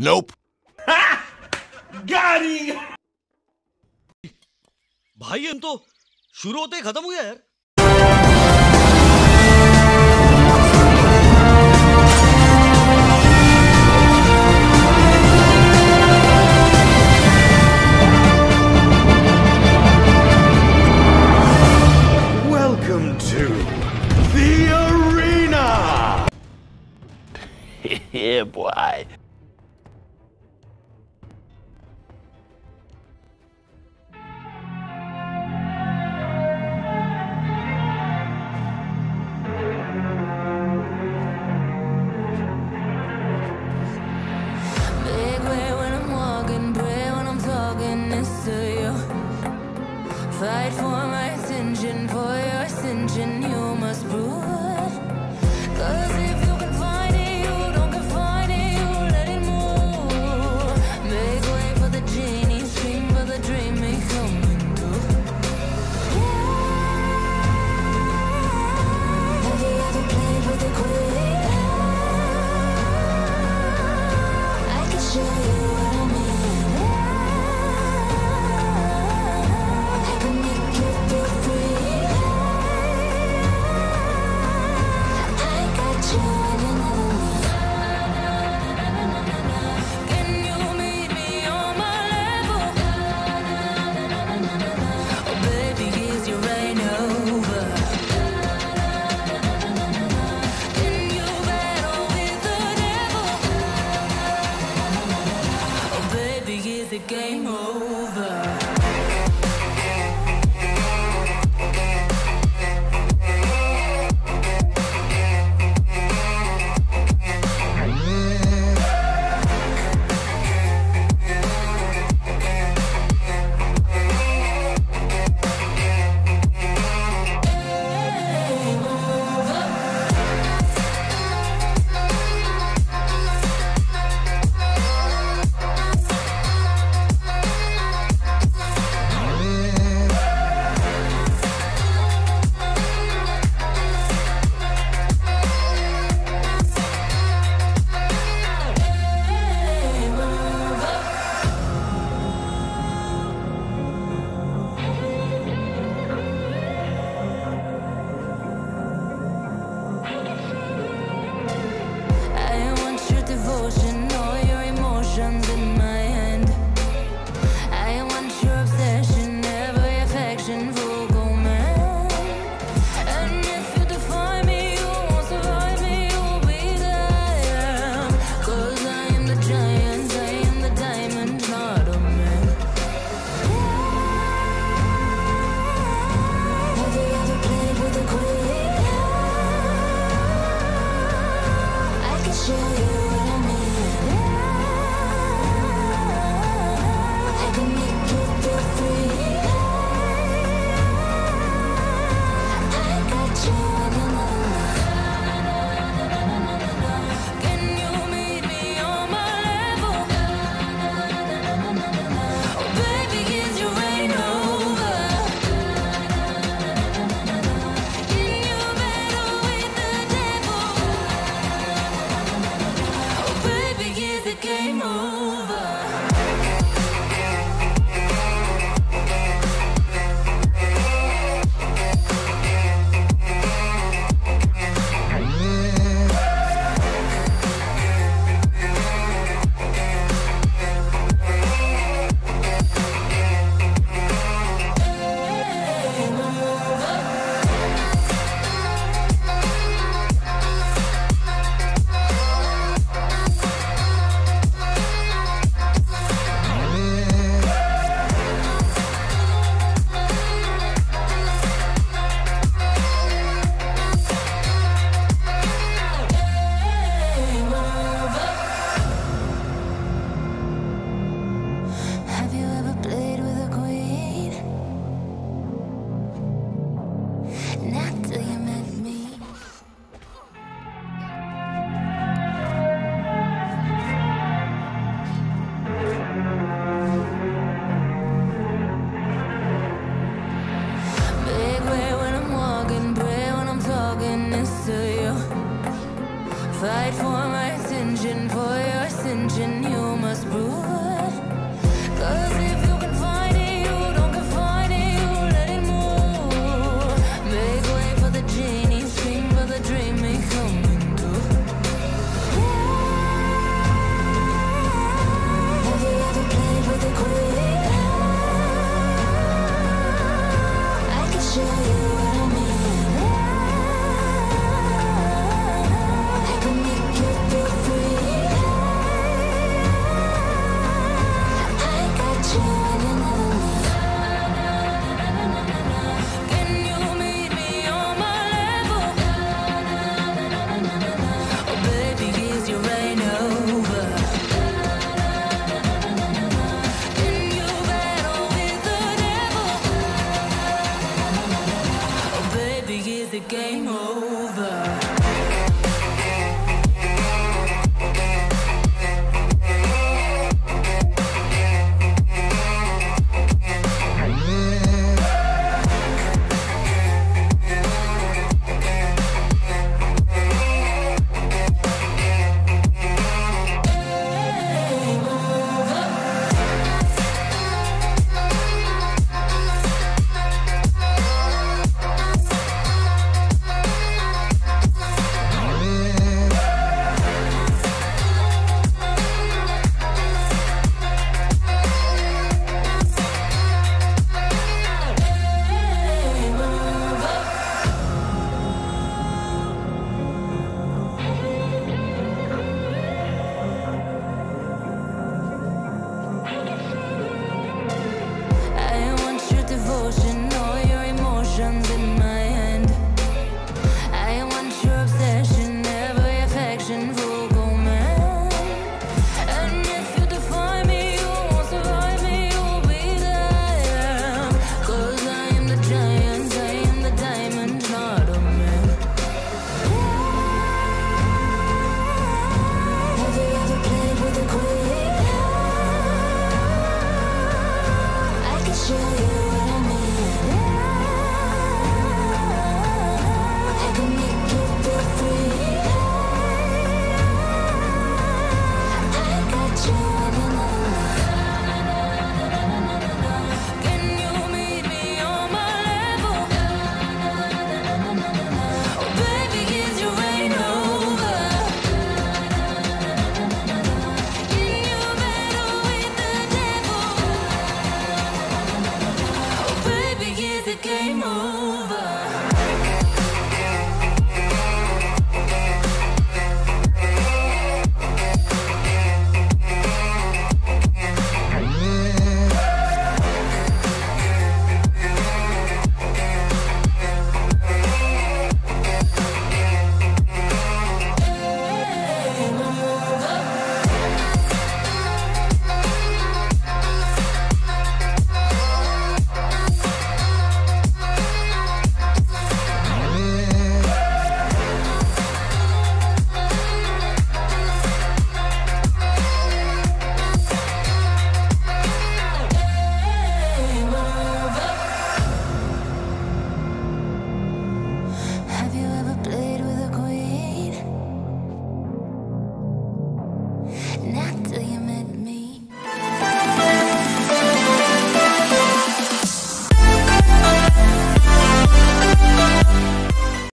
Nope. Ha! Got him! भाई हम तो शुरू होते ही खत्म हो गया यार yeah, boy. show. fight for my attention, for your ascension, you must prove.